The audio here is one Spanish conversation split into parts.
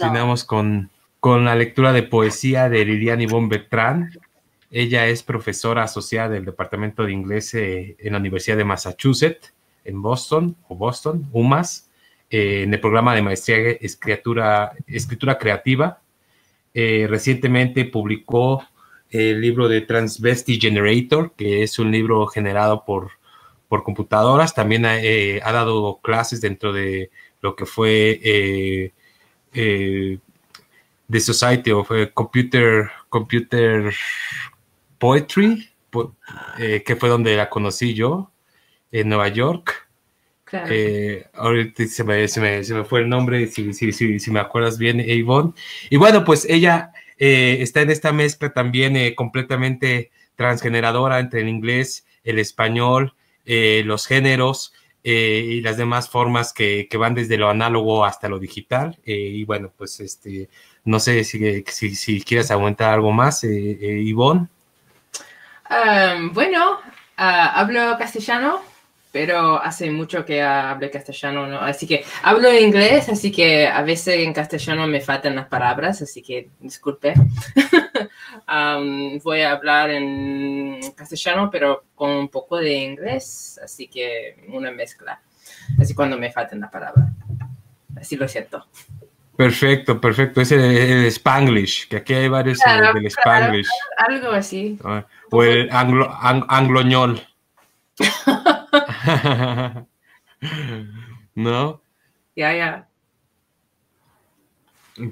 Continuamos con, con la lectura de poesía de Liliane Ivonne Bertrand. Ella es profesora asociada del Departamento de Inglés eh, en la Universidad de Massachusetts, en Boston, o Boston, UMass, eh, en el programa de maestría escritura, escritura creativa. Eh, recientemente publicó el libro de Transvesti Generator, que es un libro generado por, por computadoras. También ha, ha dado clases dentro de lo que fue eh, eh, The Society of eh, Computer, Computer Poetry, que fue donde la conocí yo, en Nueva York. ahorita se me, se, me, fue el nombre, si, si, si, me acuerdas bien, Yvonne. Y bueno, pues ella está en esta mezcla también completamente transgeneradora entre el inglés, el español, los géneros. Eh, y las demás formas que, van desde lo análogo hasta lo digital. Eh, y bueno, pues este, no sé si, si, si quieres aumentar algo más, eh, eh Ivonne. Um, bueno, uh, hablo castellano pero hace mucho que hablo castellano, ¿no? Así que hablo inglés, así que a veces en castellano me faltan las palabras, así que disculpe. voy a hablar en castellano, pero con un poco de inglés, así que una mezcla. Así cuando me faltan las palabras. Así lo siento. Perfecto, perfecto. Es el, Spanglish, que aquí hay varios eh, del Spanglish. algo así. Ah, o el anglo, angloñol. ¿No? Ya, ya.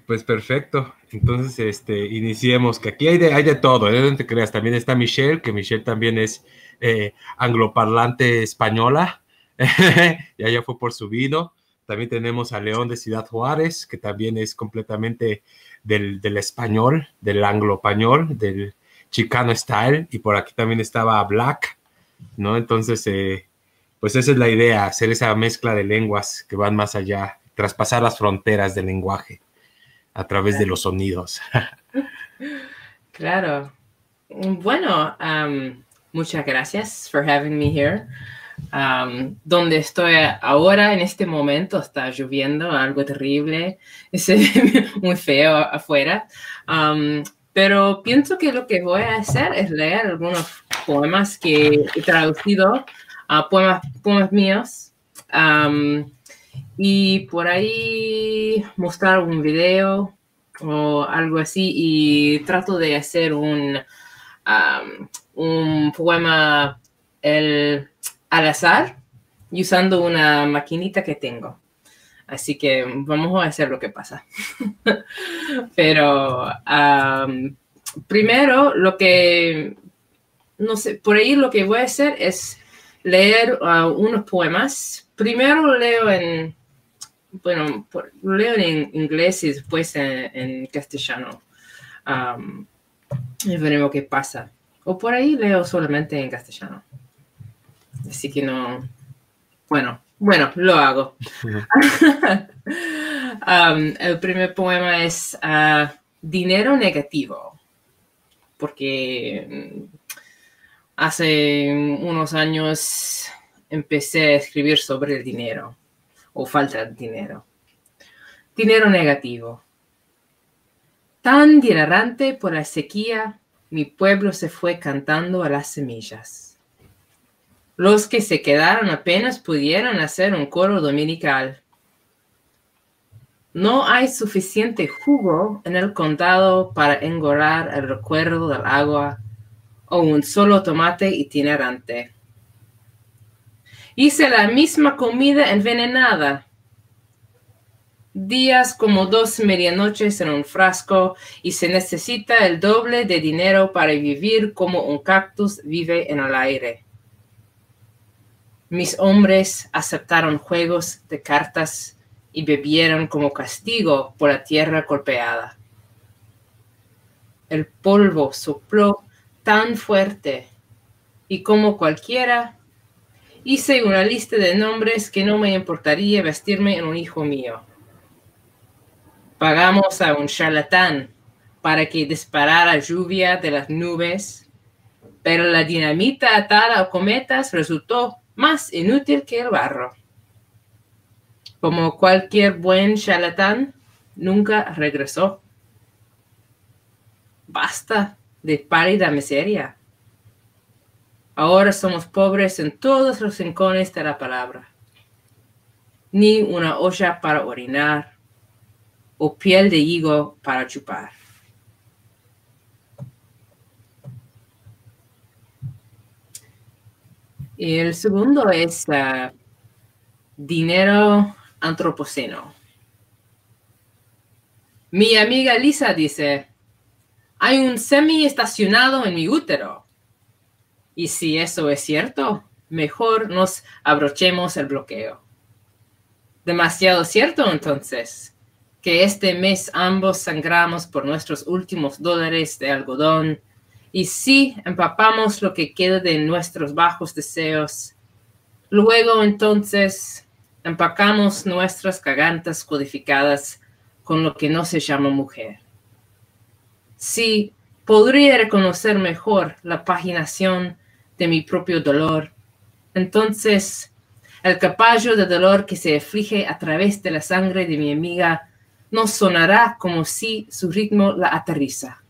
Pues perfecto. Entonces, este, iniciemos, que aquí hay de, hay de todo, ¿eh? No te creas. También está Michelle, que Michelle también es eh, angloparlante española. ya ya fue por su vino. También tenemos a León de Ciudad Juárez, que también es completamente del, del español, del anglo-español, del chicano style. Y por aquí también estaba Black, ¿no? Entonces, eh, pues esa es la idea, hacer esa mezcla de lenguas que van más allá, traspasar las fronteras del lenguaje a través de los sonidos. claro. Bueno, um, muchas gracias por having me here. Um, donde estoy ahora en este momento está lloviendo, algo terrible, es muy feo afuera. Um, pero pienso que lo que voy a hacer es leer algunos poemas que he traducido, poemas, poemas míos, y por ahí mostrar un video o algo así, y trato de hacer un, un poema el, al azar usando una maquinita que tengo. Así que vamos a hacer lo que pasa. Pero primero lo que, no sé, por ahí lo que voy a hacer es leer uh, unos poemas. Primero leo en, bueno, leo en inglés y después en, castellano. y veremos qué pasa. O por ahí leo solamente en castellano. Así que no, bueno, bueno, lo hago. Um, el primer poema es uh, Dinero Negativo, porque hace unos años empecé a escribir sobre el dinero o falta de dinero. Dinero negativo. Tan dilarante por la sequía, mi pueblo se fue cantando a las semillas los que se quedaron apenas pudieron hacer un coro dominical. No hay suficiente jugo en el condado para engordar el recuerdo del agua o un solo tomate itinerante. Hice la misma comida envenenada. Días como dos medianoches en un frasco y se necesita el doble de dinero para vivir como un cactus vive en el aire. Mis hombres aceptaron juegos de cartas y bebieron como castigo por la tierra golpeada. El polvo sopló tan fuerte y como cualquiera, hice una lista de nombres que no me importaría vestirme en un hijo mío. Pagamos a un charlatán para que disparara lluvia de las nubes, pero la dinamita atada a cometas resultó más inútil que el barro. Como cualquier buen charlatán, nunca regresó. Basta de pálida miseria. Ahora somos pobres en todos los rincones de la palabra. Ni una olla para orinar o piel de higo para chupar. Y el segundo es ah, dinero antropoceno. Mi amiga Lisa dice, hay un semi estacionado en mi útero. Y si eso es cierto, mejor nos abrochemos el bloqueo. Demasiado cierto entonces, que este mes ambos sangramos por nuestros últimos dólares de algodón y si empapamos lo que queda de nuestros bajos deseos, luego entonces empacamos nuestras cagantas codificadas con lo que no se llama mujer. Si podría reconocer mejor la paginación de mi propio dolor, entonces el caballo de dolor que se aflige a través de la sangre de mi amiga no sonará como si su ritmo la aterriza.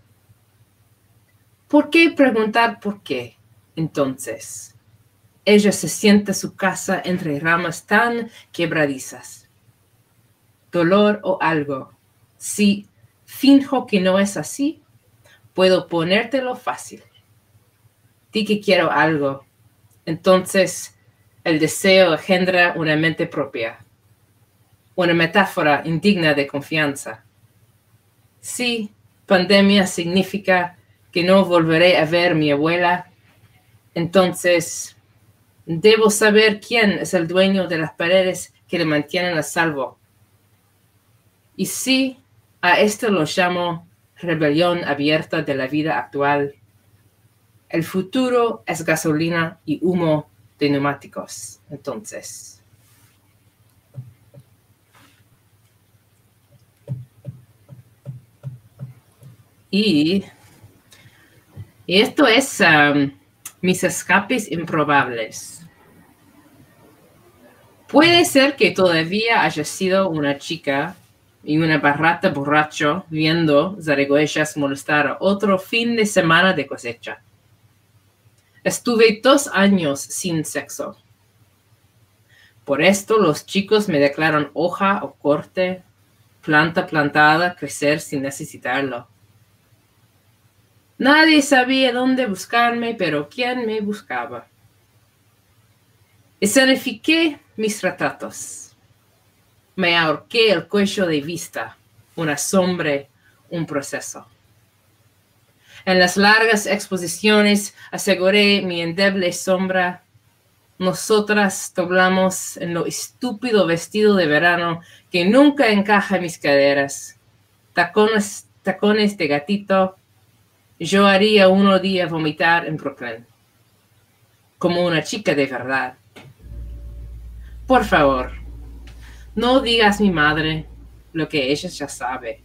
¿Por qué preguntar por qué? Entonces, ella se siente su casa entre ramas tan quebradizas. Dolor o algo. Si finjo que no es así, puedo ponértelo fácil. Di que quiero algo. Entonces, el deseo engendra una mente propia, una metáfora indigna de confianza. Si pandemia significa que no volveré a ver mi abuela, entonces debo saber quién es el dueño de las paredes que le mantienen a salvo. Y si a esto lo llamo rebelión abierta de la vida actual, el futuro es gasolina y humo de neumáticos. Entonces, y, esto es um, mis escapes improbables. Puede ser que todavía haya sido una chica y una barrata borracho viendo zarigüeyas molestar otro fin de semana de cosecha. Estuve dos años sin sexo. Por esto los chicos me declaran hoja o corte, planta plantada, crecer sin necesitarlo. Nadie sabía dónde buscarme, pero ¿quién me buscaba? Escenifiqué mis retratos. Me ahorqué el cuello de vista, una sombra, un proceso. En las largas exposiciones aseguré mi endeble sombra. Nosotras doblamos en lo estúpido vestido de verano que nunca encaja en mis caderas. Tacones, tacones de gatito. Yo haría uno día vomitar en Brooklyn. Como una chica de verdad. Por favor, no digas mi madre lo que ella ya sabe.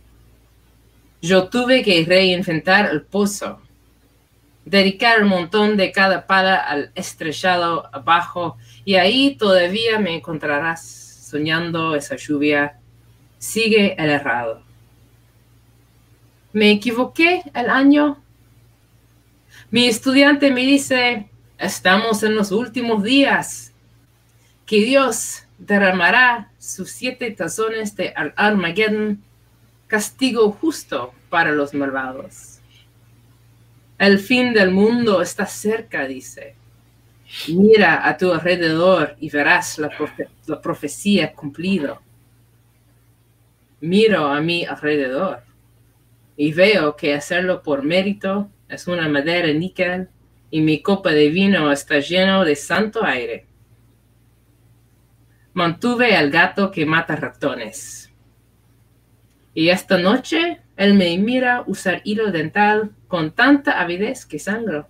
Yo tuve que reinventar el pozo, dedicar un montón de cada pala al estrellado abajo y ahí todavía me encontrarás soñando esa lluvia. Sigue el errado. ¿Me equivoqué el año? Mi estudiante me dice, estamos en los últimos días, que Dios derramará sus siete tazones de Armageddon castigo justo para los malvados. El fin del mundo está cerca, dice. Mira a tu alrededor y verás la, profecía cumplida. Miro a mi alrededor y veo que hacerlo por mérito es una madera níquel y mi copa de vino está lleno de santo aire. Mantuve al gato que mata ratones y esta noche él me mira usar hilo dental con tanta avidez que sangro.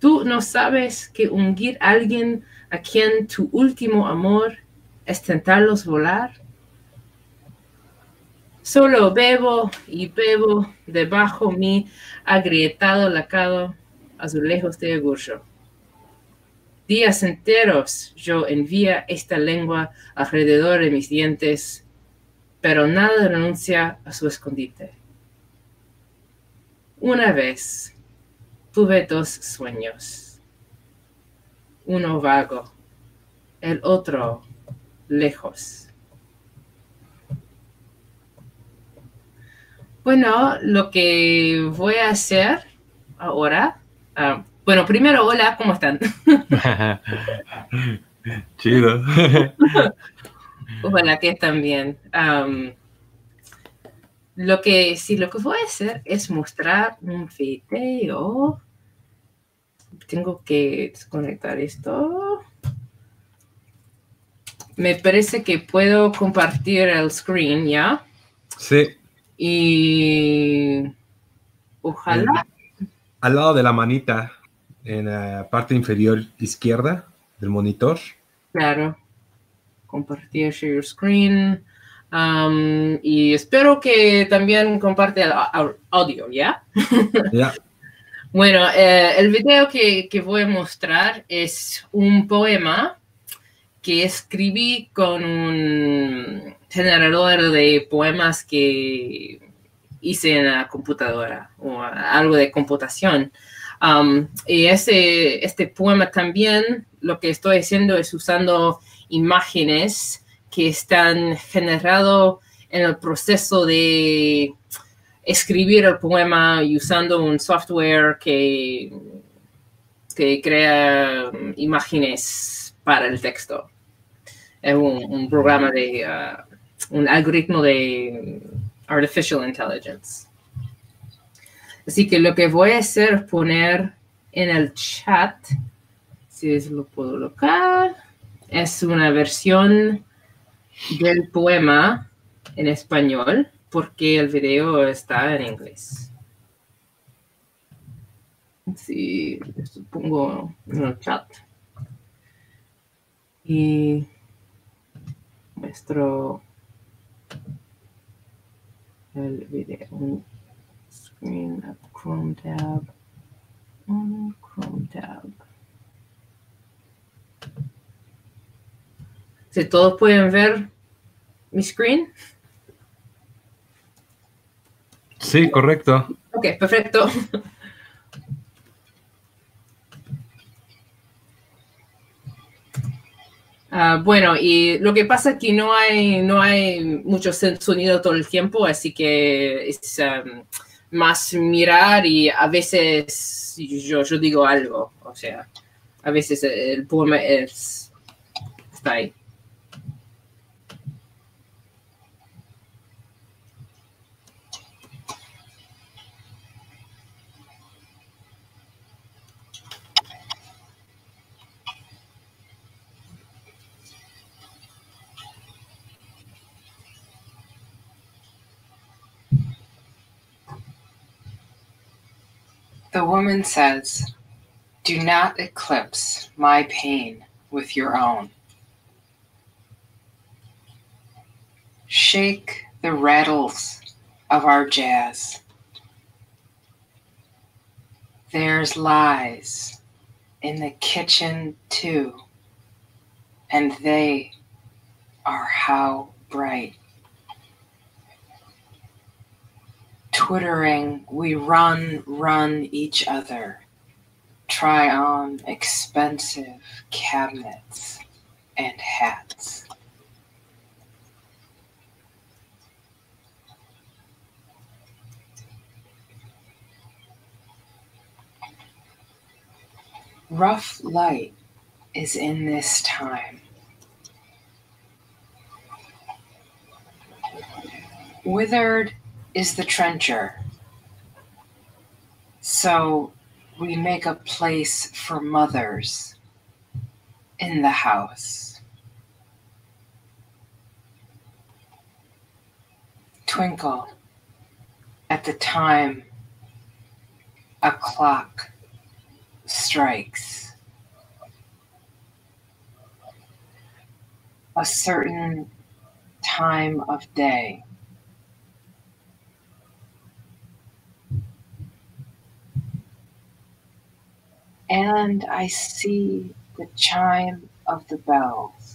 Tú no sabes que ungir a alguien a quien tu último amor es tentarlos volar. Solo bebo y bebo debajo mi agrietado lacado azulejos de agurro. Días enteros yo envía esta lengua alrededor de mis dientes pero nada renuncia a su escondite. Una vez tuve dos sueños, uno vago, el otro lejos. Bueno, lo que voy a hacer ahora, ah, bueno, primero, hola, ¿cómo están? Chido. Ojalá que están bien. lo que sí, lo que voy a hacer es mostrar un video. Tengo que desconectar esto. Me parece que puedo compartir el screen, ¿ya? Sí. Y ojalá. Al lado de la manita, en la parte inferior izquierda del monitor. Claro. Compartir share screen. Um, y espero que también comparte el audio, ¿ya? Ya. bueno, eh, el video que, que voy a mostrar es un poema que escribí con un generador de poemas que hice en la computadora o algo de computación. Um, y ese, este poema también lo que estoy haciendo es usando imágenes que están generado en el proceso de escribir el poema y usando un software que, que crea imágenes para el texto. Es un, programa de, uh, un algoritmo de artificial intelligence. Así que lo que voy a hacer es poner en el chat, si lo puedo colocar, es una versión del poema en español porque el video está en inglés. Si pongo en el chat. Y nuestro el video screen up Chrome tab on Chrome tab. Si todos pueden ver mi screen. Sí, correcto. Ok, perfecto. Ah, bueno, y lo que pasa es que no hay, no hay mucho sonido todo el tiempo, así que es um, más mirar y a veces yo, yo digo algo, o sea, a veces el poema es, está ahí. The woman says, Do not eclipse my pain with your own. Shake the rattles of our jazz. There's lies in the kitchen too, and they are how bright. Twittering, we run, run each other, try on expensive cabinets and hats. Rough light is in this time. Withered is the trencher. So we make a place for mothers in the house. Twinkle at the time a clock strikes. A certain time of day. And I see the chime of the bells.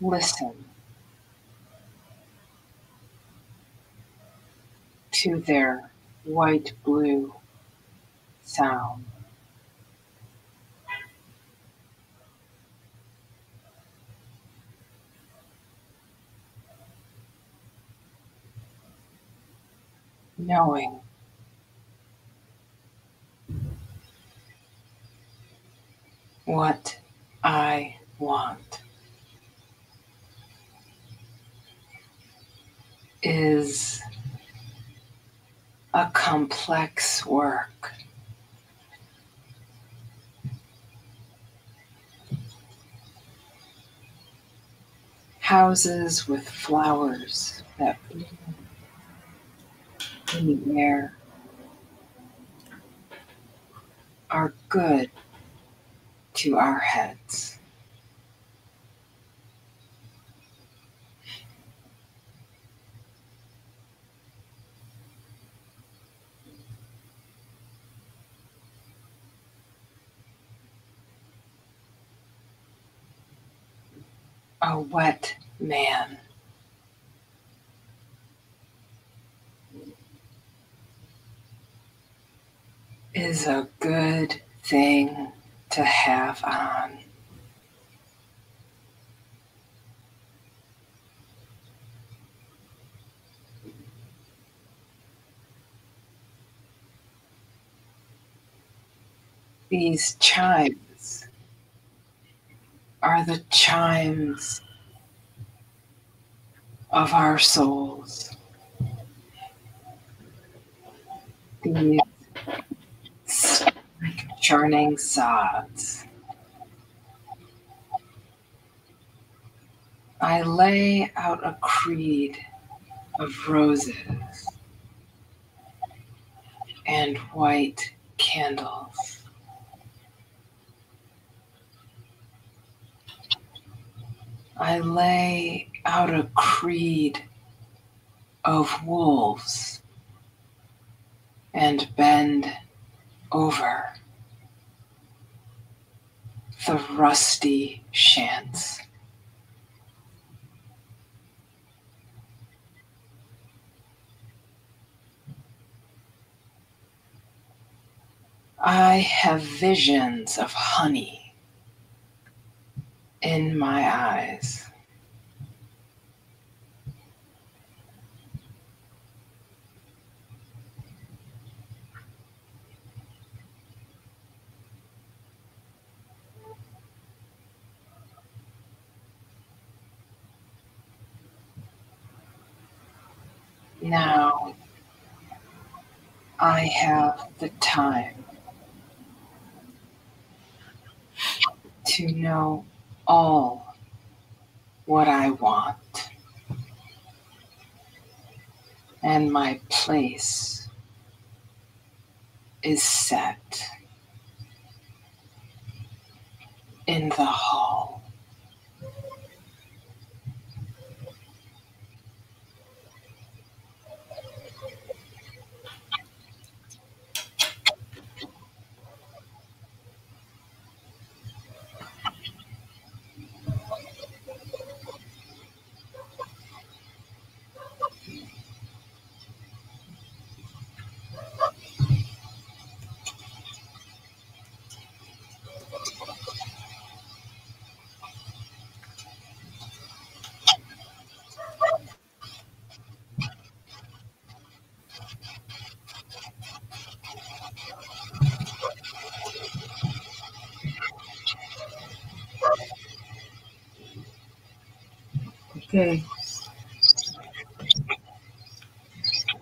listen to their white blue sound. Knowing what I want is a complex work. Houses with flowers that in the air are good to our heads. Wet man. Is a good thing to have on. These chimes are the chimes of our souls. These churning sods. I lay out a creed of roses and white candles. I lay out a creed of wolves and bend over the rusty shants. I have visions of honey in my eyes. Now I have the time to know all what I want. And my place is set in the hall.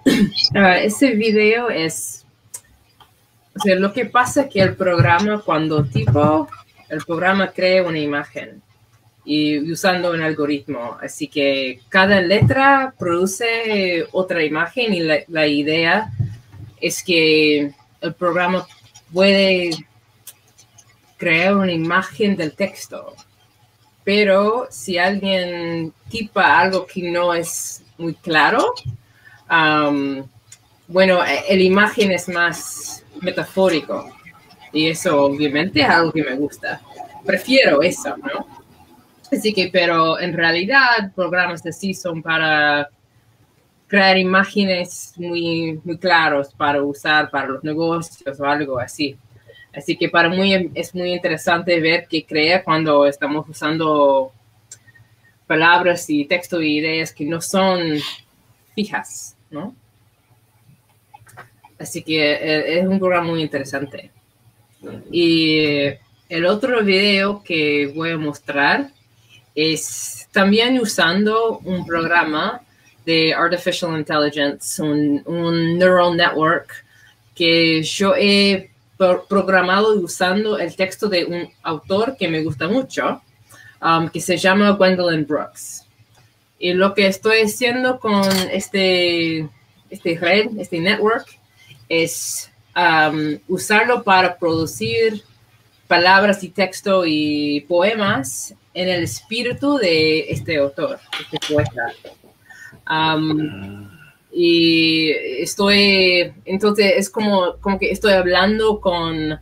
Ese video es, o sea, lo que pasa es que el programa, cuando tipo, el programa crea una imagen y usando un algoritmo, así que cada letra produce otra imagen y la idea es que el programa puede crear una imagen del texto pero si alguien tipa algo que no es muy claro, bueno, la imagen es más metafórico y eso obviamente es algo que me gusta. Prefiero eso, ¿no? Así que, pero en realidad, programas así son para crear imágenes muy, muy claros para usar para los negocios o algo así. Así que para mí es muy interesante ver qué crea cuando estamos usando palabras y texto y ideas que no son fijas, ¿no? Así que eh, es un programa muy interesante. Y el otro video que voy a mostrar es también usando un programa de Artificial Intelligence, un, un Neural Network que yo he programado usando el texto de un autor que me gusta mucho, um, que se llama Gwendolyn Brooks. Y lo que estoy haciendo con este, este red, este network, es um, usarlo para producir palabras y texto y poemas en el espíritu de este autor, este poeta. Um, y estoy, entonces es como, como que estoy hablando con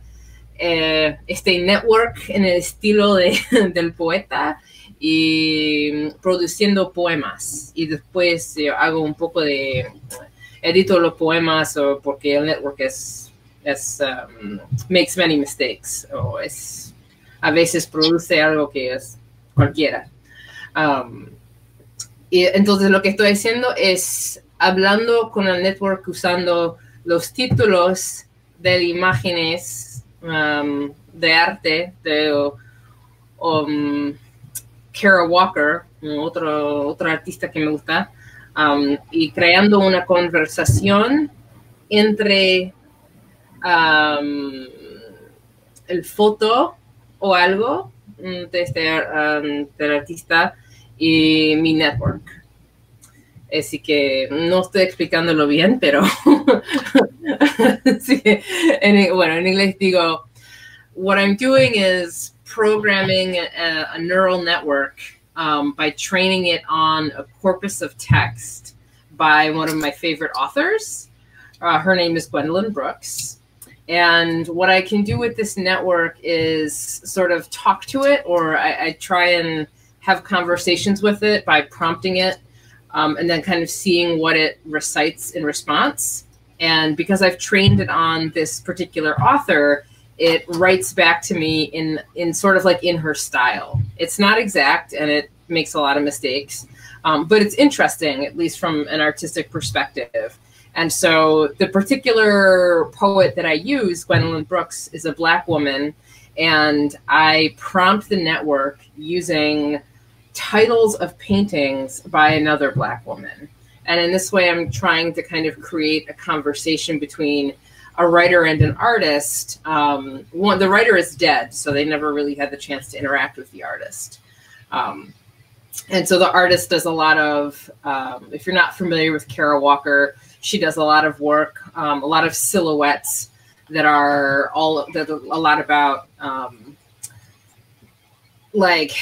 eh, este network en el estilo de, del poeta y produciendo poemas. Y después eh, hago un poco de, edito los poemas o porque el network es, es um, makes many mistakes o es, a veces produce algo que es cualquiera. Um, y entonces lo que estoy haciendo es hablando con el network usando los títulos de imágenes um, de arte de um, Kara Walker, otro, otro artista que me gusta, um, y creando una conversación entre el foto o algo de este del artista y mi network. Así que no estoy explicándolo bien, pero sí, en, bueno, en inglés digo, what I'm doing is programming a, a neural network um, by training it on a corpus of text by one of my favorite authors. Uh, her name is Gwendolyn Brooks. And what I can do with this network is sort of talk to it, or I, I try and have conversations with it by prompting it um, and then kind of seeing what it recites in response. And because I've trained it on this particular author, it writes back to me in in sort of like in her style. It's not exact and it makes a lot of mistakes, um, but it's interesting at least from an artistic perspective. And so the particular poet that I use, Gwendolyn Brooks, is a black woman, and I prompt the network using titles of paintings by another black woman. And in this way, I'm trying to kind of create a conversation between a writer and an artist. Um, one, the writer is dead, so they never really had the chance to interact with the artist. Um, and so the artist does a lot of, um, if you're not familiar with Kara Walker, she does a lot of work, um, a lot of silhouettes that are all that a lot about um, like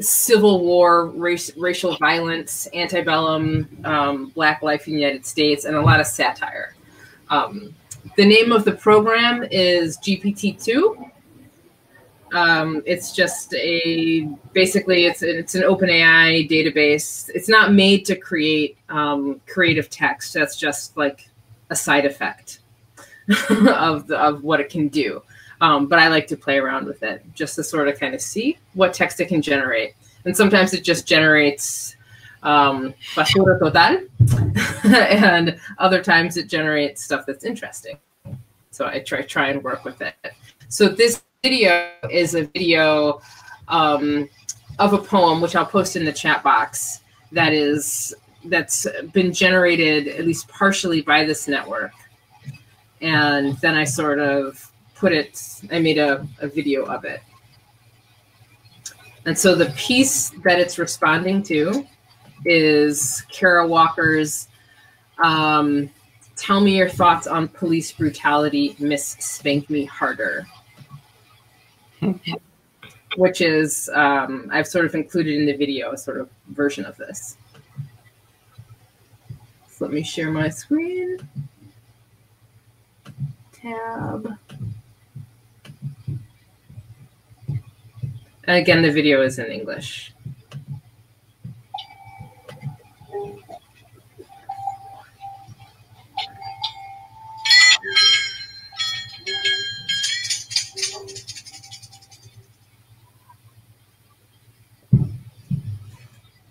Civil War, race, racial violence, antebellum, um, Black life in the United States, and a lot of satire. Um, the name of the program is GPT-2. Um, it's just a basically it's it's an OpenAI database. It's not made to create um, creative text. That's just like a side effect of the, of what it can do. Um, but I like to play around with it just to sort of kind of see what text it can generate. And sometimes it just generates um, total, and other times it generates stuff that's interesting. So I try try and work with it. So this video is a video um, of a poem, which I'll post in the chat box. That is that's been generated at least partially by this network, and then I sort of put it, I made a, a video of it. And so the piece that it's responding to is Kara Walker's um, Tell Me Your Thoughts on Police Brutality, Miss Spank Me Harder. Which is, um, I've sort of included in the video a sort of version of this. So let me share my screen. Tab. And again, the video is in English.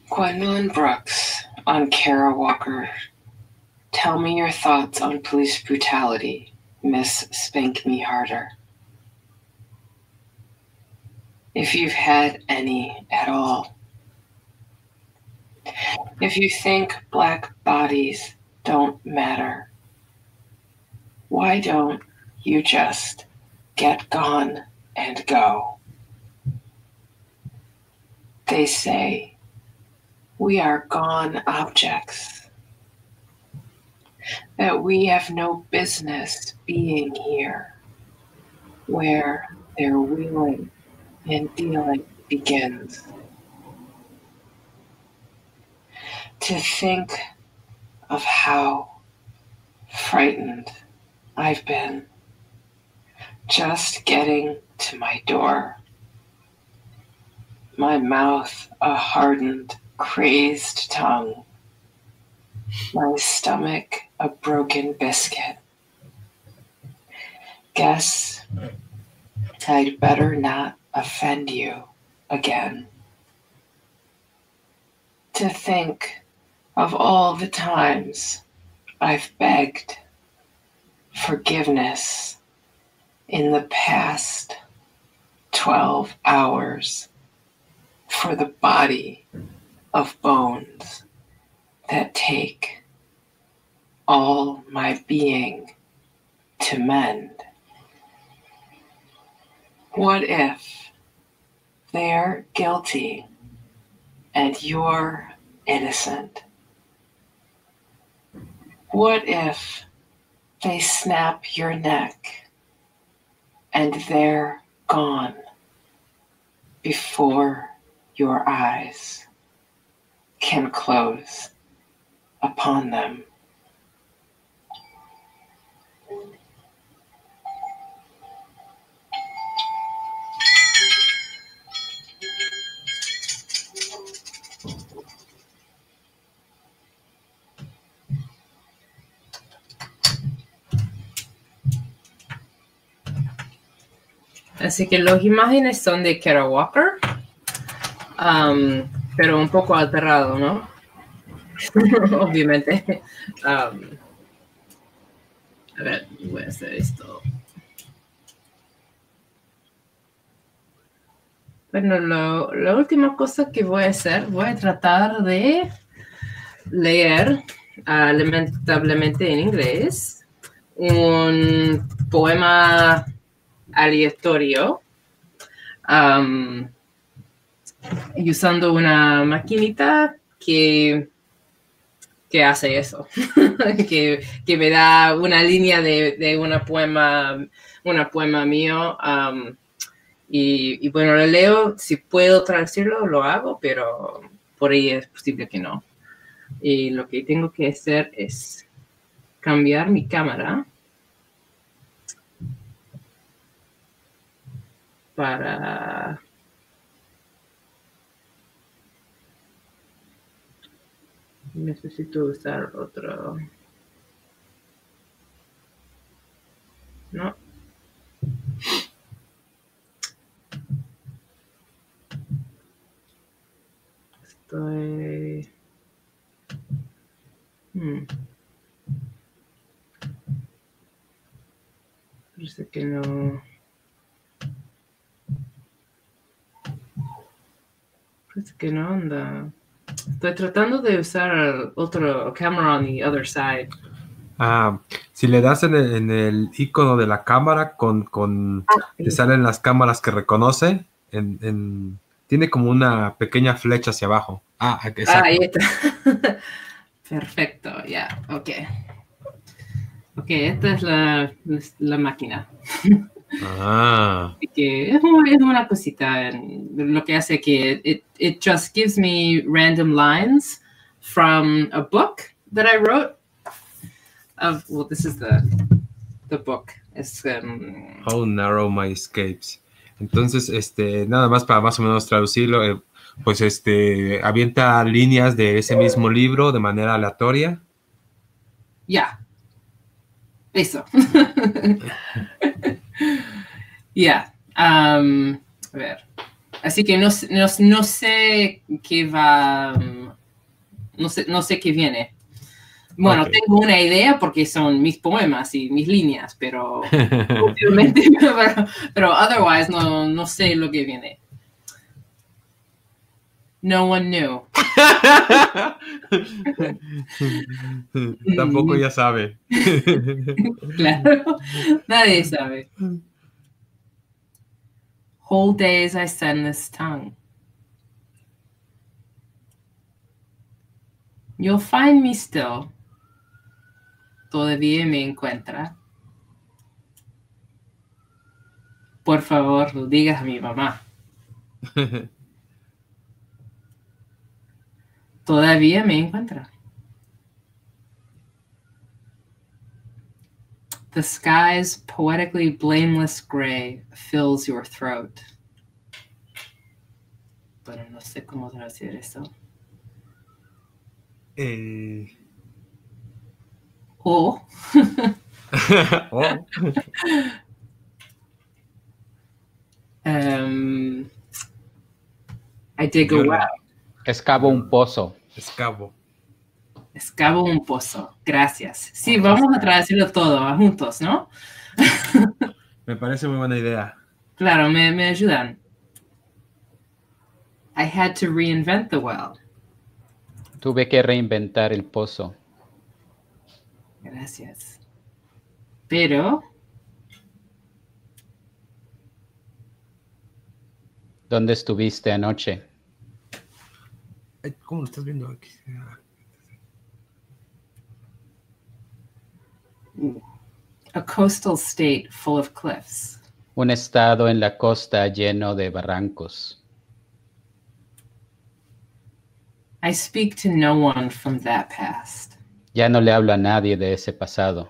Gwendolyn Brooks on Kara Walker. Tell me your thoughts on police brutality, Miss Spank Me Harder. If you've had any at all. If you think black bodies don't matter, why don't you just get gone and go? They say we are gone objects, that we have no business being here, where they're wheeling and dealing begins. To think of how frightened I've been just getting to my door. My mouth a hardened crazed tongue, my stomach a broken biscuit. Guess I'd better not offend you again. To think of all the times I've begged forgiveness in the past 12 hours for the body of bones that take all my being to mend. What if they're guilty and you're innocent? What if they snap your neck and they're gone before your eyes? can close upon them. Así que las imágenes son de Kara Walker. Um, pero un poco alterado, ¿no? Obviamente. Um, a ver, voy a hacer esto. Bueno, la última cosa que voy a hacer, voy a tratar de leer, uh, lamentablemente en inglés, un poema aleatorio. Um, y usando una maquinita que, que hace eso, que, que, me da una línea de, de una poema, una poema mío. Um, y, y, bueno, lo leo, si puedo traducirlo, lo hago, pero por ahí es posible que no. Y lo que tengo que hacer es cambiar mi cámara para necesito usar otro. No. Estoy... Hmm. Parece que no... Parece que no anda. Estoy tratando de usar otro camera on the other side. Ah, si le das en el, en el icono de la cámara con, con Ah, te salen las cámaras que reconoce, en, en- tiene como una pequeña flecha hacia abajo. Ah, Ah, exacto. ahí está. Perfecto, ya, ok. Ok, esta es la, la máquina. Ah, que es, es una cosita. Lo que hace que it, it just gives me random lines from a book that I wrote. Of well, this is the the book. It's um, how narrow my escapes. Entonces, este, nada más para más o menos traducirlo, eh, pues este, avienta líneas de ese mismo libro de manera aleatoria. Ya. Eso. Ya. am, a ver. Así que no, sé- no, no sé qué va. um, No sé, no sé qué viene. Bueno, tengo una idea porque son mis poemas y mis líneas, pero obviamente, pero, pero otherwise no, no sé lo que viene. No one knew. Tampoco ya sabe. Claro, nadie sabe. Whole days I send this tongue. You'll find me still. Todavía me encuentra. Por favor, lo digas a mi mamá. Todavía me encuentra. The sky's poetically blameless gray fills your throat. Pero no sé cómo traducir eso. Eh, O oh, um, I dig a well. Escavo un pozo. escabo. Escavo un pozo. Gracias. Sí, vamos a traducirlo todo juntos, ¿no? Me parece muy buena idea. Claro, me, me ayudan. I had to reinvent the well. Tuve que reinventar el pozo. Gracias. Pero ¿Dónde estuviste anoche? ¿Cómo lo estás viendo aquí? A coastal state full of cliffs. Un estado en la costa lleno de barrancos. I speak to no one from that past. Ya no le hablo a nadie de ese pasado.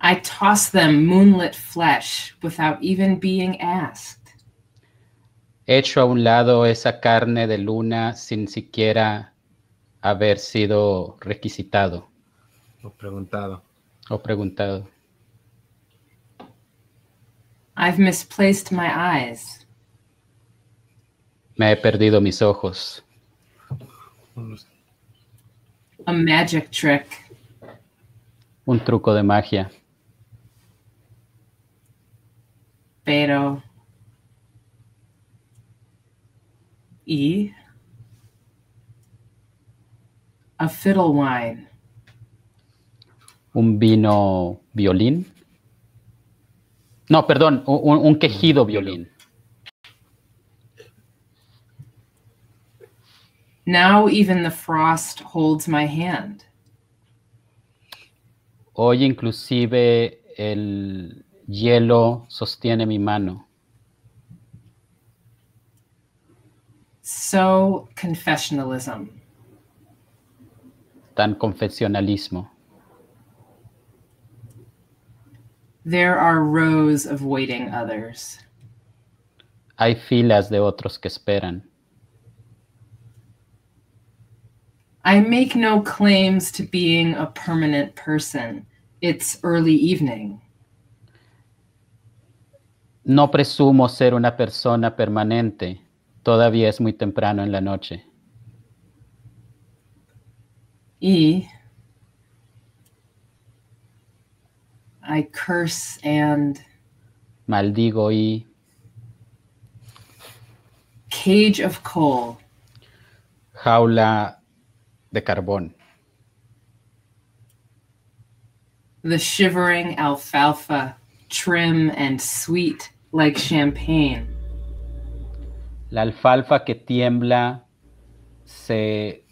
I toss them moonlit flesh without even being asked. Echo a un lado esa carne de luna sin siquiera haber sido requisitado O preguntado. o preguntado. I've misplaced my eyes. Me he perdido mis ojos. A magic trick. Un truco de magia. Pero. E. A fiddle wine. Un vino violín. No, perdón, un, un- un quejido violín. Now even the frost holds my hand. Hoy inclusive el hielo sostiene mi mano. So confessionalism. Tan confesionalismo. There are rows of waiting others. Hay filas de otros que esperan. I make no claims to being a permanent person. It's early evening. No presumo ser una persona permanente. Todavía es muy temprano en la noche. E. I curse and Maldigo y cage of coal. jaula de carbón. The shivering alfalfa, trim and sweet like champagne. La alfalfa que tiembla se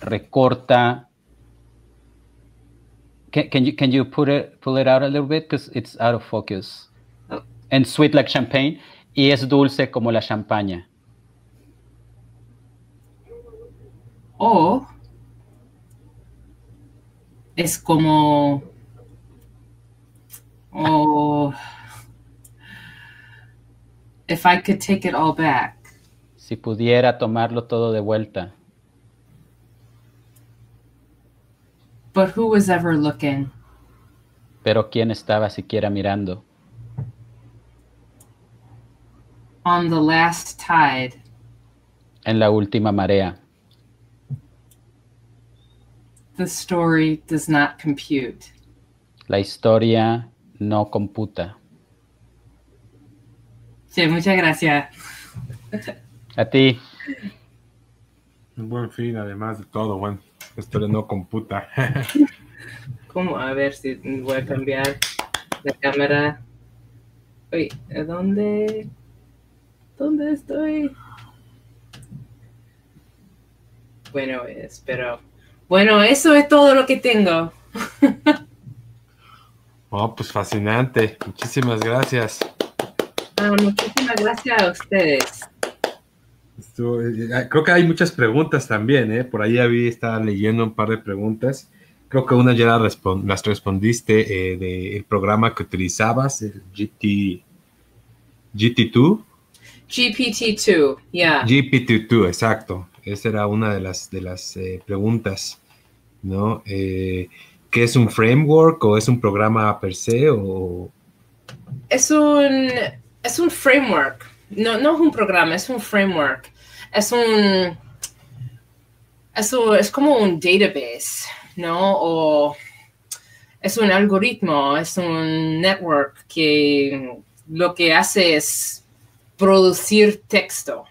recorta. Can, can you can you put it pull it out a little bit because it's out of focus. Oh. And sweet like champagne y es dulce como la champaña. O es como Oh, if I could take it all back. Si pudiera tomarlo todo de vuelta. But who was ever looking? Pero ¿quién estaba siquiera mirando? On the last tide, En la última marea. the story does not compute. La historia no computa. Sí, muchas gracias. A ti, Un buen fin, además de todo, bueno, la historia no computa. ¿Cómo? A ver si voy a cambiar la cámara. ¿a ¿dónde? ¿Dónde estoy? Bueno, espero. Bueno, eso es todo lo que tengo. Oh, pues fascinante. Muchísimas gracias. Ah, muchísimas gracias a ustedes. Estuvo- eh, creo que hay muchas preguntas también, ¿eh? Por ahí había estaba leyendo un par de preguntas. Creo que una ya la las respondiste eh, del programa que utilizabas, el GT, GT2. GPT-2, yeah. GPT-2, exacto. Esa era una de las, de las eh, preguntas, ¿no? Eh, ¿Qué es un framework o es un programa per se? O... Es un, es un framework. No, no es un programa, es un framework. Es un. Es, es como un database, ¿no? O es un algoritmo, es un network que lo que hace es producir texto,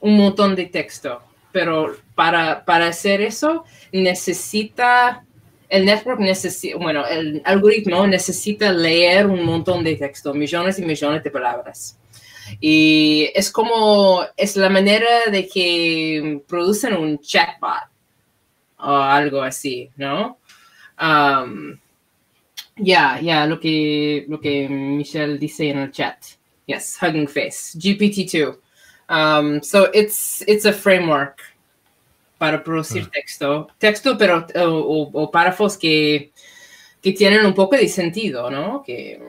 un montón de texto. Pero para, para hacer eso necesita el network necesita, bueno, el algoritmo necesita leer un montón de texto, millones y millones de palabras. Y es como, es la manera de que producen un chatbot o algo así, ¿no? Um, ya, ya, lo, que, lo que Michelle dice en el chat. Yes, Hugging Face, GPT-2. Um, so it's, it's a framework para producir texto. Texto, pero o, o- o párrafos que, que tienen un poco de sentido, ¿no? Que,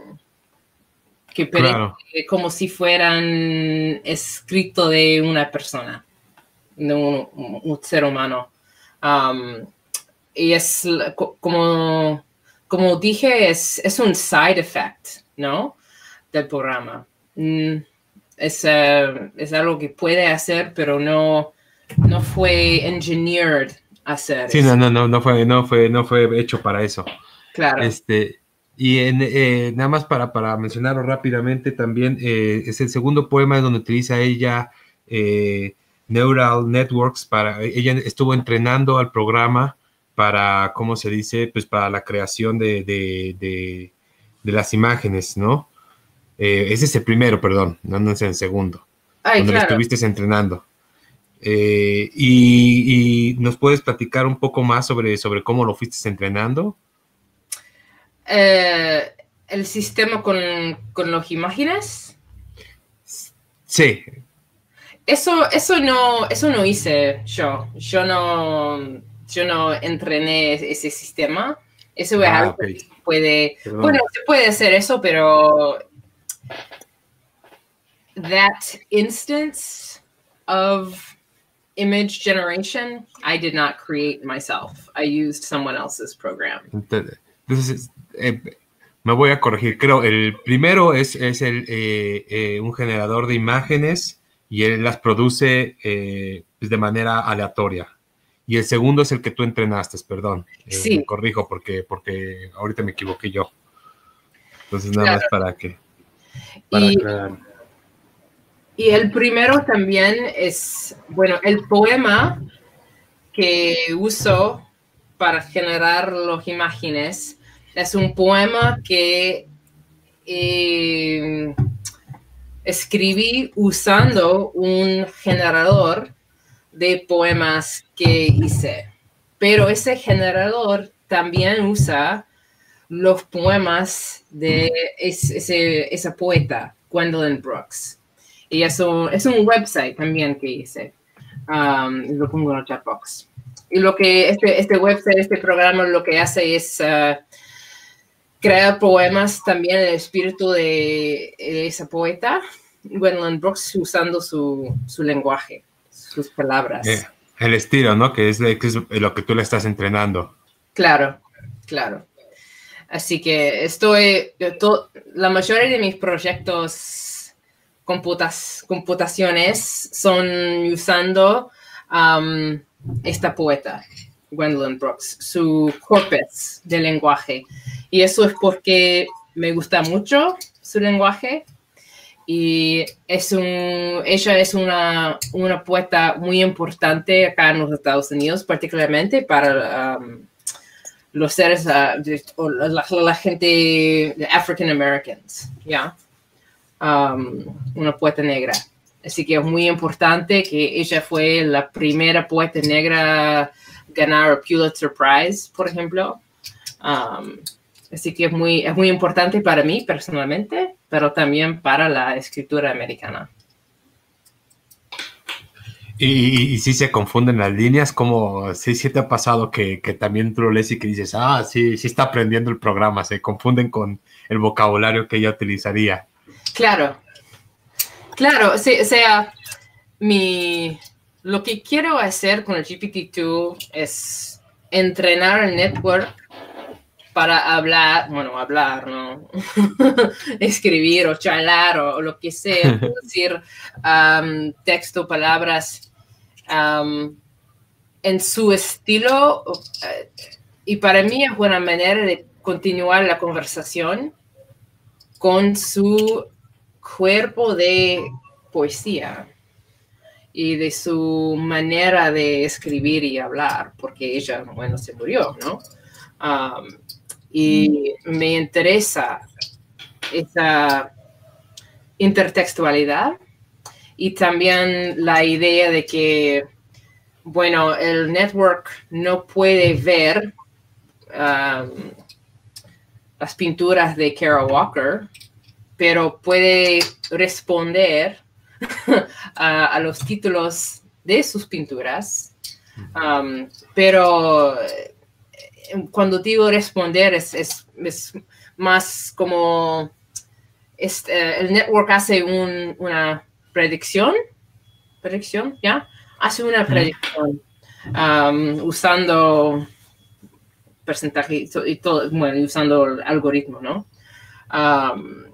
que parecen Claro. como si fueran escrito de una persona, de un, un ser humano. Um, y es como, como dije, es, es un side effect, ¿no? Del programa. Mm, es, eh, es algo que puede hacer, pero no, no fue engineered hacer. Sí, eso. no, no, no, no fue, no fue, no fue hecho para eso. Claro. Este, y en, eh, nada más para, para mencionarlo rápidamente, también eh, es el segundo poema donde utiliza ella eh, Neural Networks para, ella estuvo entrenando al programa para, ¿cómo se dice? Pues para la creación de, de, de- de las imágenes, ¿no? Ese es el primero, perdón, no, no es el segundo, Ay, donde lo claro. estuviste entrenando. Y, y nos puedes platicar un poco más sobre, sobre cómo lo fuiste entrenando. Eh, el sistema con, con las imágenes. Sí, Eso, eso no, eso no hice yo. Yo no, yo no entrené ese sistema. Eso es Ah, algo ok. que puede, Perdón. bueno, se puede hacer eso, pero that instance of image generation, I did not create myself. I used someone else's program. Ent- Entonces, eh, me voy a corregir. Creo, el primero es, es el, eh, eh, un generador de imágenes y él las produce pues, de manera aleatoria. Y el segundo es el que tú entrenaste, perdón. Sí. Me corrijo porque, porque ahorita me equivoqué yo. Entonces, nada Claro. más para que... Para Y- aclarar. Y el primero también es, bueno, el poema que uso para generar las imágenes es un poema que eh, escribí usando un generador de poemas que hice. Pero ese generador también usa los poemas de es- ese- esa poeta, Gwendolyn Brooks. Y eso es un website también que hice. Um, lo pongo en el chat box. Y lo que este, este website, este programa, lo que hace es uh, crea poemas también en el espíritu de, esa poeta, Gwendolyn Brooks, usando su, su lenguaje, sus palabras. Eh, el estilo, ¿no? Que es, lo que tú le estás entrenando. Claro, claro. Así que estoy, la mayoría de mis proyectos computas, computaciones son usando um, esta poeta. Gwendolyn Brooks, su corpus de lenguaje. Y eso es porque me gusta mucho su lenguaje y es un, ella es una, una poeta muy importante acá en los Estados Unidos, particularmente para um, los seres, uh, la, gente African Americans, ¿ya? Um, una poeta negra. Así que es muy importante que ella fue la primera poeta negra ganar Pulitzer Prize, por ejemplo. Um, así que es muy, es muy importante para mí personalmente, pero también para la escritura americana. Y, si se confunden las líneas, como si sí, te ha pasado que, también tú lo lees y que dices, ah, sí, sí está aprendiendo el programa, se confunden con el vocabulario que ella utilizaría. Claro, claro, sí, o sea, mi, lo que quiero hacer con el GPT-2 es entrenar el network para hablar, bueno, hablar, ¿no? Escribir o charlar o, lo que sea, decir um, texto, palabras um, en su estilo. Eh, y para mí es buena manera de continuar la conversación con su cuerpo de poesía y de su manera de escribir y hablar, porque ella, bueno, se murió, ¿no? Um, y me interesa esa intertextualidad y también la idea de que, bueno, el network no puede ver um, las pinturas de Carol Walker, pero puede responder a, los títulos de sus pinturas, um, pero eh, cuando digo responder es, es, es más como este, el network hace una predicción, predicción, ¿ya? Hace una predicción um, usando porcentaje y todo, bueno, usando el algoritmo, ¿no? Um,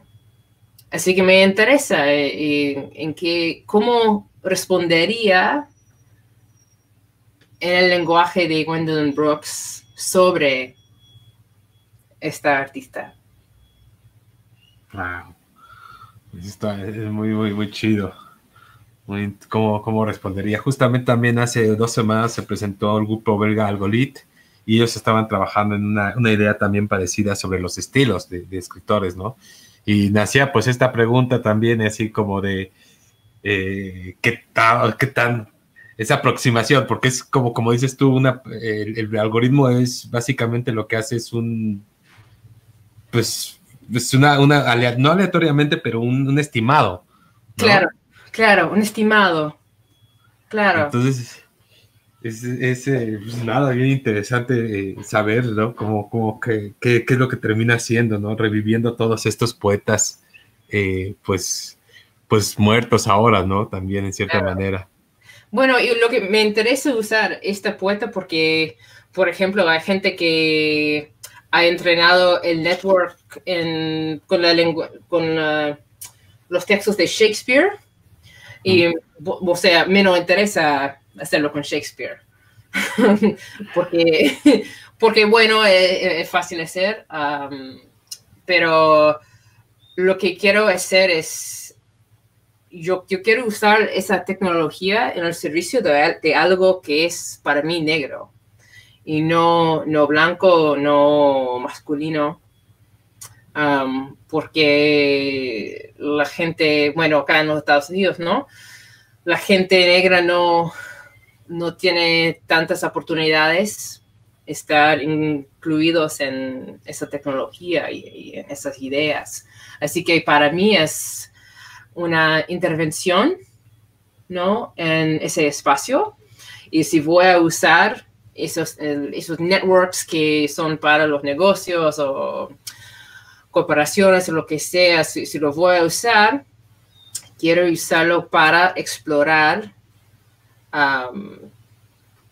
Así que me interesa eh, en, que cómo respondería en el lenguaje de Gwendolyn Brooks sobre esta artista. Wow. Está, es muy, muy, muy chido. ¿cómo, ¿Cómo respondería? Justamente también hace dos semanas se presentó el grupo belga Algolit y ellos estaban trabajando en una, una idea también parecida sobre los estilos de escritores, ¿no? Y nacía pues esta pregunta también así como de eh, ¿qué, qué tan esa aproximación, porque es como, como dices tú, una, el, algoritmo es básicamente lo que hace es un, pues, es una, una no aleatoriamente, pero un, estimado. Claro, claro, un estimado. Claro. Entonces, es, es, eh, pues, nada, bien interesante eh, saber, ¿no? Como, como que, qué es lo que termina haciendo, ¿no? Reviviendo todos estos poetas, eh, pues, pues muertos ahora, ¿no? También en cierta manera. Bueno, y lo que me interesa usar esta poeta porque, por ejemplo, hay gente que ha entrenado el network con la lengua, con uh, los textos de Shakespeare y, o sea, me no interesa hacerlo con Shakespeare. porque, porque, bueno, es, fácil hacer, pero lo que quiero hacer es, yo, yo, quiero usar esa tecnología en el servicio de, algo que es para mí negro y no, no blanco, no masculino. Porque la gente, bueno, acá en los Estados Unidos, ¿no? La gente negra no, no tiene tantas oportunidades estar incluidos en esa tecnología y, en esas ideas. Así que para mí es una intervención, ¿no? En ese espacio. Y si voy a usar esos, esos networks que son para los negocios o corporaciones o lo que sea, si, si lo voy a usar, quiero usarlo para explorar um,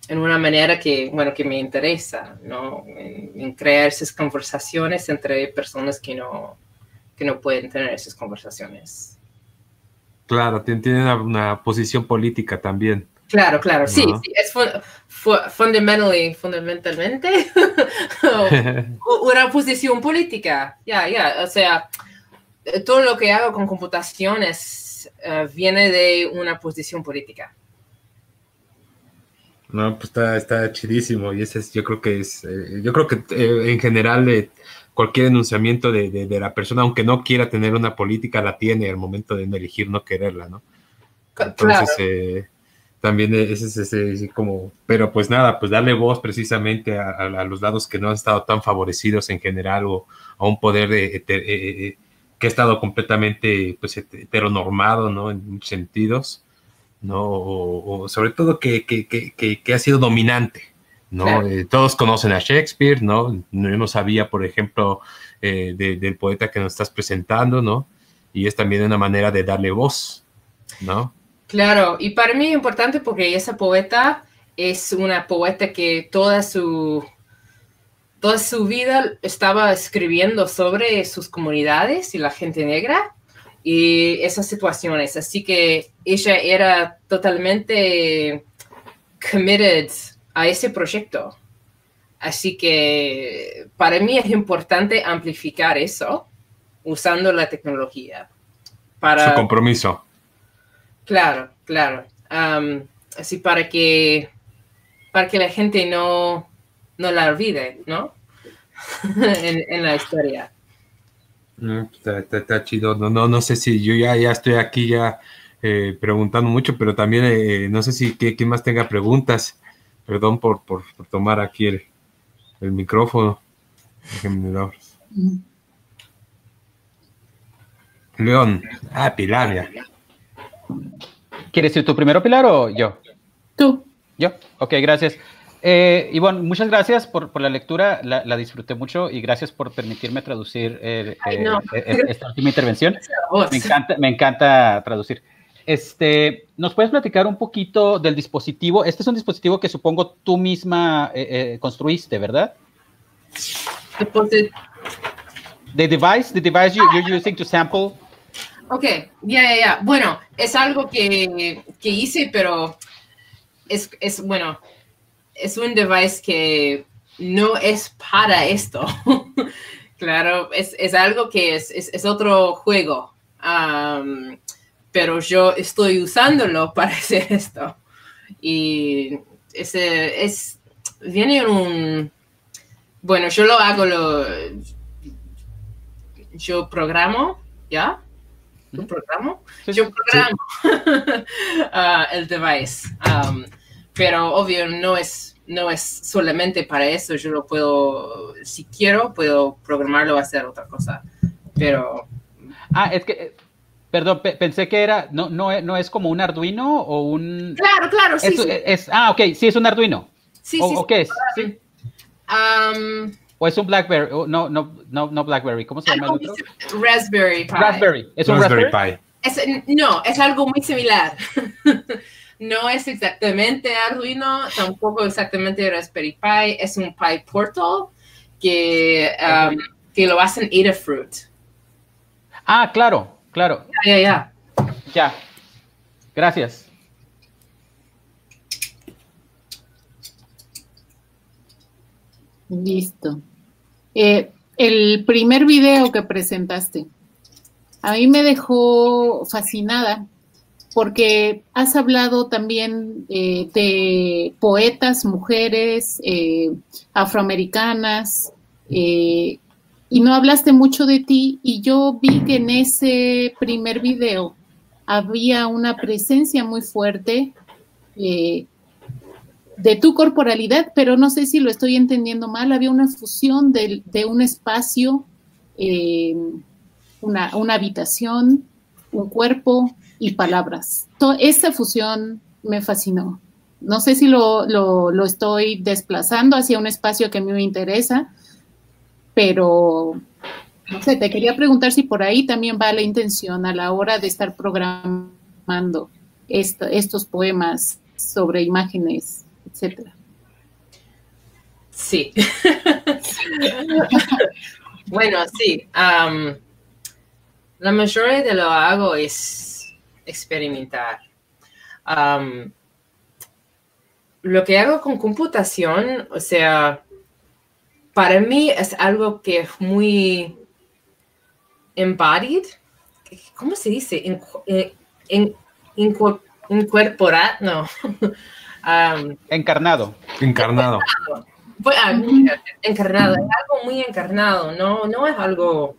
en una manera que, bueno, que me interesa, ¿no? En, en, crear esas conversaciones entre personas que no, que no pueden tener esas conversaciones. Claro, tiene una, una posición política también. Claro, claro, ¿no? sí, sí, es fu fu fundamentally, fundamentalmente una posición política, ya, yeah, ya, yeah. o sea, todo lo que hago con computaciones uh, viene de una posición política. No, pues está, está chidísimo y ese es, yo creo que es, eh, yo creo que eh, en general eh, cualquier enunciamiento de, de, de, la persona, aunque no quiera tener una política, la tiene al momento de elegir no quererla, ¿no? Entonces, claro. también ese es ese, como, pero pues nada, pues darle voz precisamente a, a, a, los lados que no han estado tan favorecidos en general o a un poder de, de, que ha estado completamente pues heteronormado, ¿no? En muchos sentidos ¿no? O, o sobre todo que, que, que, que, ha sido dominante, ¿no? Claro. Eh, todos conocen a Shakespeare, ¿no? Yo no sabía, por ejemplo, eh, de, del poeta que nos estás presentando, ¿no? Y es también una manera de darle voz, ¿no? Claro, y para mí es importante porque esa poeta es una poeta que toda su, toda su vida estaba escribiendo sobre sus comunidades y la gente negra y esas situaciones. Así que ella era totalmente committed a ese proyecto. Así que para mí es importante amplificar eso usando la tecnología. Para... Su compromiso. Claro, claro. Um, así para que, para que la gente no, no la olvide, ¿no? en, en la historia. Está, está, está, chido. No, no, no sé si yo ya, ya estoy aquí ya eh, preguntando mucho, pero también eh, no sé si quién más tenga preguntas. Perdón por, por, por tomar aquí el, el micrófono. Déjenme León. Ah, Pilar, ya. ¿Quieres ir tú primero, Pilar, o yo? Tú. Yo. Ok, gracias. Eh, y bueno, muchas gracias por, por la lectura, la, la, disfruté mucho y gracias por permitirme traducir eh, Ay, no. eh, esta última intervención. Me encanta, me encanta traducir. Este, ¿Nos puedes platicar un poquito del dispositivo? Este es un dispositivo que supongo tú misma eh, construiste, ¿verdad? The device, the device you, you're using to sample. Ok, ya, yeah, ya, yeah, yeah. Bueno, es algo que, que hice, pero es, es bueno, es un device que no es para esto. claro, es, es, algo que es, es, es otro juego. Um, pero yo estoy usándolo para hacer esto. Y ese es, viene en un, bueno, yo lo hago, lo, yo programo, ¿ya? ¿Yo programo? Yo programo sí. uh, el device. Um, pero obvio no es, no es solamente para eso, yo lo puedo, si quiero, puedo programarlo a hacer otra cosa, pero... Ah, es que, perdón, pe pensé que era, no, no, no es como un Arduino o un... Claro, claro, sí. Es, sí. Es, ah, ok, sí, es un Arduino. Sí, o, sí. ¿O qué es? Sí. Um, ¿O es un BlackBerry? No, no, no, no BlackBerry. ¿Cómo se llama el otro? Raspberry Pi. Raspberry. ¿Es un Raspberry, Raspberry? Pi? Es, no, es algo muy similar. no es exactamente Arduino, tampoco exactamente Raspberry Pi, es un Pi Portal que, um, que lo hacen Adafruit. Ah, claro, claro. Ya, ya, ya. Ya. Gracias. Listo. Eh, el primer video que presentaste, a mí me dejó fascinada porque has hablado también eh, de poetas, mujeres, eh, afroamericanas, eh, y no hablaste mucho de ti, y yo vi que en ese primer video había una presencia muy fuerte de tu corporalidad, pero no sé si lo estoy entendiendo mal, había una fusión de, un espacio, una habitación, un cuerpo, y palabras. Toda esa fusión me fascinó. No sé si lo, lo, lo, estoy desplazando hacia un espacio que a mí me interesa, pero no sé, te quería preguntar si por ahí también va la intención a la hora de estar programando estos poemas sobre imágenes, etcétera. Sí. bueno, sí. la mayoría de lo hago es experimentar. lo que hago con computación, o sea, para mí es algo que es muy embodied. ¿Cómo se dice? En, eh, en, incorporar, no. encarnado. Encarnado. Ah, encarnado. Es algo muy encarnado, ¿no? No es algo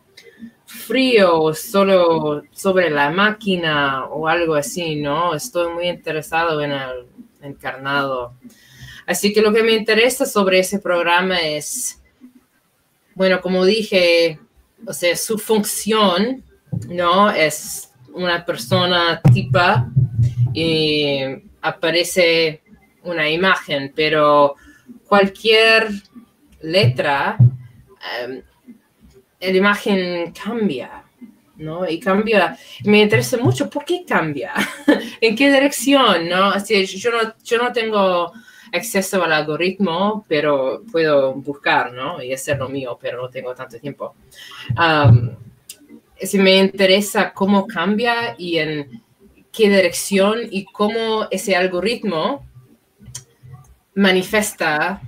frío solo sobre la máquina o algo así, ¿no? Estoy muy interesado en el encarnado. Así que lo que me interesa sobre ese programa es, bueno, como dije, o sea, su función, ¿no? Es una persona tipa y aparece una imagen, pero cualquier letra, em, la imagen cambia, ¿no? Y cambia, me interesa mucho, ¿por qué cambia? ¿En qué dirección, no? Así, yo no, yo no tengo acceso al algoritmo, pero puedo buscar, ¿no? Y hacer lo mío, pero no tengo tanto tiempo. si me interesa cómo cambia y en qué dirección y cómo ese algoritmo manifiesta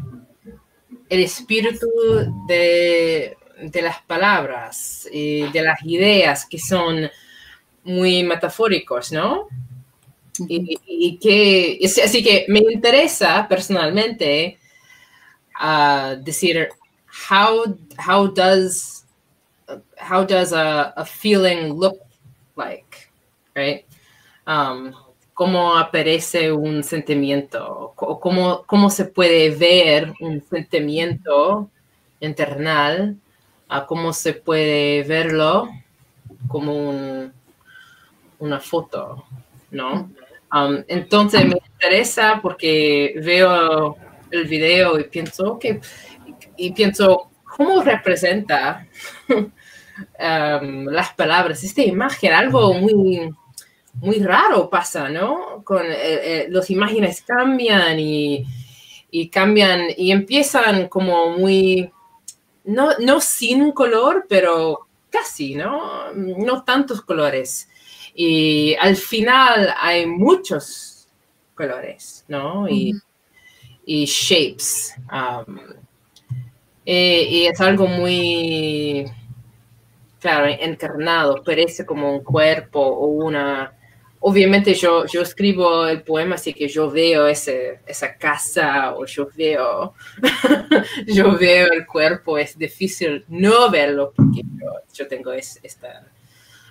el espíritu de, las palabras y de las ideas que son muy metafóricos, ¿no? Y, que, así que me interesa personalmente uh, decir, how, how does, how does a, feeling look like, right? Um, cómo aparece un sentimiento, cómo, cómo se puede ver un sentimiento internal, a cómo se puede verlo como una foto, ¿no? Um, entonces me interesa porque veo el video y pienso, que y pienso, ¿cómo representa um, las palabras, esta imagen, algo muy muy raro pasa, ¿no? Con eh, eh, las imágenes cambian y, cambian y empiezan como muy, no, no sin color, pero casi, ¿no? No tantos colores. Y al final hay muchos colores, ¿no? Y, shapes. Um, eh, y es algo muy, claro, encarnado, parece como un cuerpo o una, obviamente yo, yo escribo el poema, así que yo veo ese, esa casa o yo veo, yo veo el cuerpo, es difícil no verlo porque yo, tengo esta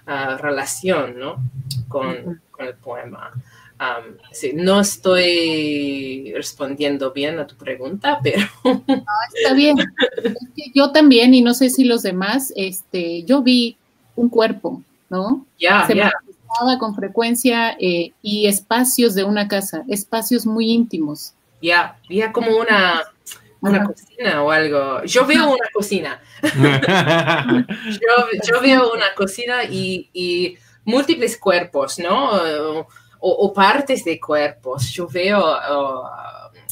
ah, relación ¿no? con, con, el poema. no estoy respondiendo bien a tu pregunta, pero... está bien. yo también, y no sé si los demás, este, yo vi un cuerpo, ¿no? Ya, ya con frecuencia eh, y espacios de una casa, espacios muy íntimos. Ya, ya como una, una cocina o algo. Yo veo una cocina. yo, veo una cocina y, múltiples cuerpos, ¿no? O, partes de cuerpos. Yo veo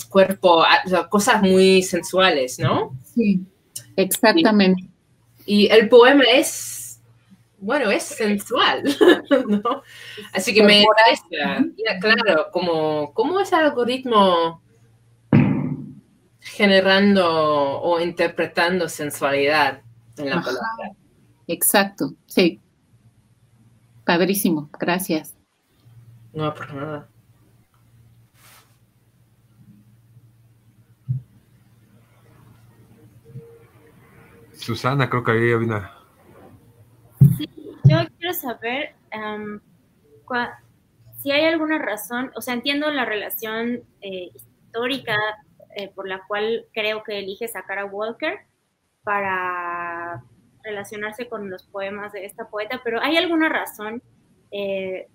cuerpo, cosas muy sensuales, ¿no? Sí, exactamente. y el poema es bueno, es sensual, ¿no? Así que me interesa, claro, como, ¿cómo es el algoritmo generando o interpretando sensualidad en la palabra? Exacto, sí. Padrísimo, gracias. No, por nada. Susana, creo que ahí había una yo quiero saber em, si hay alguna razón, o sea, entiendo la relación eh, histórica eh, por la cual creo que elige sacar a Walker para relacionarse con los poemas de esta poeta, pero ¿hay alguna razón eh,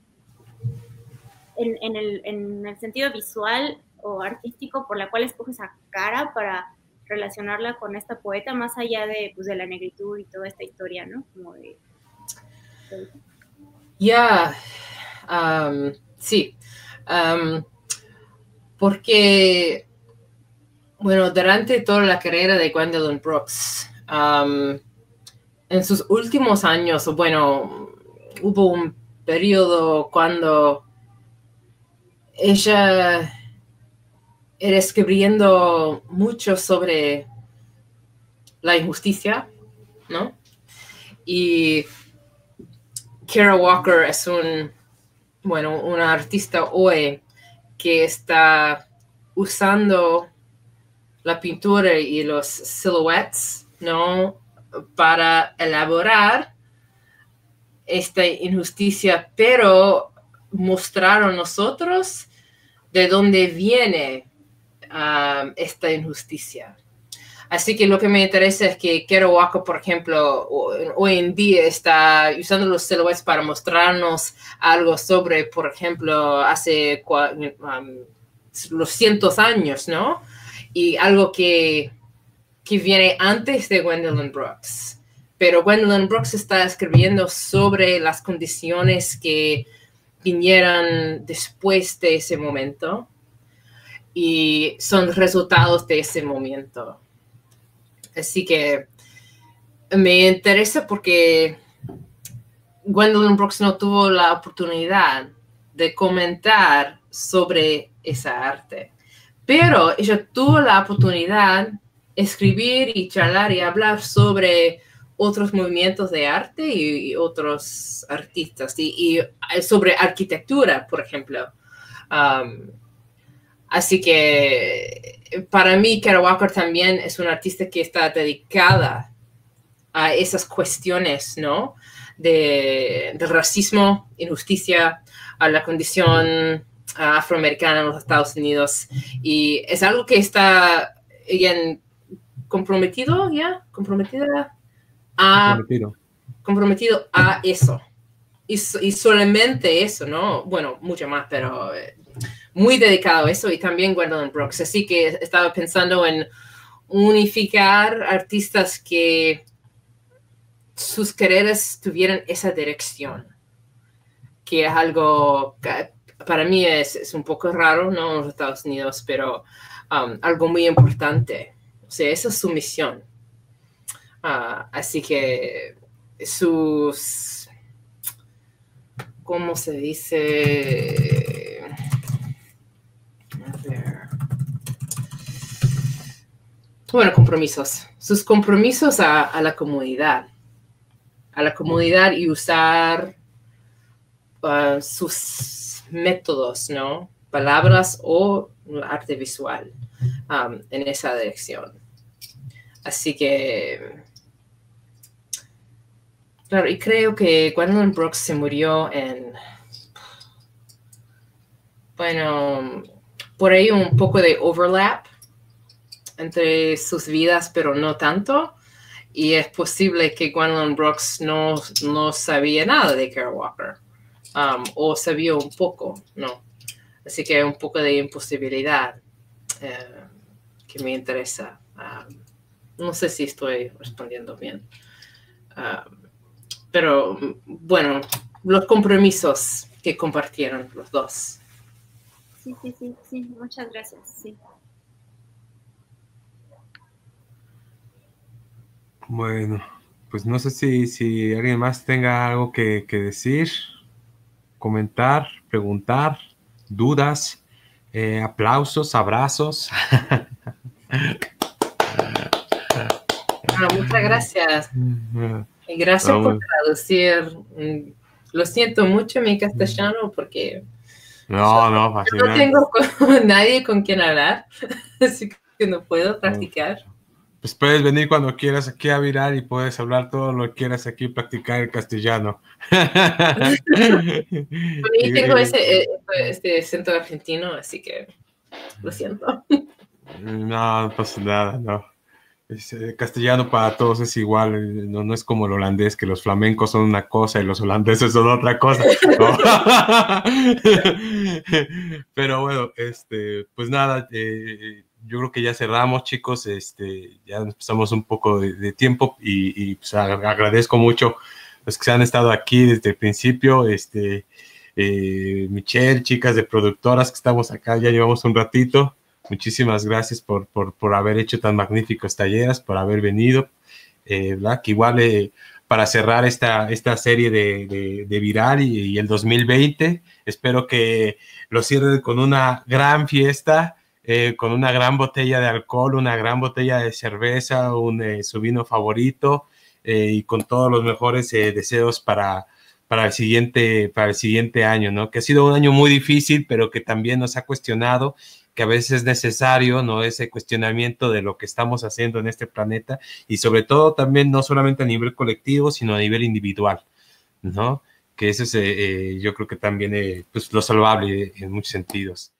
en, el, en, el, sentido visual o artístico por la cual escoges a Cara para relacionarla con esta poeta, más allá de, pues, de la negritud y toda esta historia, ¿no? Como de, Ya, sí, porque, bueno, durante toda la carrera de Gwendolyn Brooks, um, en sus últimos años, bueno, hubo un periodo cuando ella era escribiendo mucho sobre la injusticia, ¿no? Y Kara Walker es un, bueno, una artista hoy que está usando la pintura y los silhouettes, ¿no? Para elaborar esta injusticia, pero mostrar a nosotros de dónde viene um, esta injusticia. Así que lo que me interesa es que Kerouac, por ejemplo, hoy en día está usando los silhouettes para mostrarnos algo sobre, por ejemplo, hace um, los cientos años, ¿no? Y algo que, que viene antes de Gwendolyn Brooks. Pero Gwendolyn Brooks está escribiendo sobre las condiciones que vinieran después de ese momento y son resultados de ese momento. Así que me interesa porque Gwendolyn Brooks no tuvo la oportunidad de comentar sobre esa arte, pero ella tuvo la oportunidad de escribir y charlar y hablar sobre otros movimientos de arte y, otros artistas y, sobre arquitectura, por ejemplo. Um, Así que para mí, Kara Walker también es una artista que está dedicada a esas cuestiones, ¿no? De, del racismo, injusticia, a la condición afroamericana en los Estados Unidos. Y es algo que está bien comprometido, ¿ya? Comprometida a... Comprometido. comprometido a eso. Y, y, solamente eso, ¿no? Bueno, mucho más, pero eh, muy dedicado a eso y también Gwendolyn Brooks. Así que estaba pensando en unificar artistas que sus quereres tuvieran esa dirección, que es algo para mí es, un poco raro, ¿no? En los Estados Unidos, pero um, algo muy importante. O sea, esa es su misión. Ah, así que sus, ¿cómo se dice? Bueno, compromisos. Sus compromisos a, la comunidad. A la comunidad y usar uh, sus métodos, ¿no? Palabras o arte visual um, en esa dirección. Así que, claro, y creo que Gwendolyn Brooks se murió en, bueno, por ahí un poco de overlap entre sus vidas, pero no tanto. Y es posible que Gwendolyn Brooks no, no sabía nada de Kara Walker, um, o sabía un poco, ¿no? Así que hay un poco de imposibilidad eh, que me interesa. Um, no sé si estoy respondiendo bien. Um, pero bueno, los compromisos que compartieron los dos. Sí, sí, sí, sí, muchas gracias. Sí. Bueno, pues no sé si, si alguien más tenga algo que, decir, comentar, preguntar, dudas, eh, aplausos, abrazos. muchas gracias. Y gracias por traducir. Mm, lo siento mucho mi castellano porque no, no, no tengo nadie con quien hablar, así que no puedo practicar. Pues puedes venir cuando quieras aquí a virar y puedes hablar todo lo que quieras aquí practicar el castellano. y tengo ese, eh, este acento argentino, así que lo siento. No, pues nada, no. El castellano para todos es igual, no, no, es como el holandés, que los flamencos son una cosa y los holandeses son otra cosa. Pero bueno, este, pues nada, eh, yo creo que ya cerramos, chicos. Este, ya empezamos un poco de, tiempo y, pues, agradezco mucho los que se han estado aquí desde el principio. Este, eh, Michelle, chicas de productoras que estamos acá, ya llevamos un ratito. Muchísimas gracias por, por, haber hecho tan magníficos talleres, por haber venido. Eh, Black, igual eh, para cerrar esta, esta serie de, de, Viral y, el 2020, espero que lo cierren con una gran fiesta, eh, con una gran botella de alcohol, una gran botella de cerveza, un, su vino favorito y con todos los mejores deseos para, para el siguiente, para el siguiente año, ¿no? Que ha sido un año muy difícil, pero que también nos ha cuestionado, que a veces es necesario, ¿no? Ese cuestionamiento de lo que estamos haciendo en este planeta y sobre todo también no solamente a nivel colectivo, sino a nivel individual, ¿no? Que eso es, eh, eh, yo creo que también, eh, pues, lo salvable en muchos sentidos.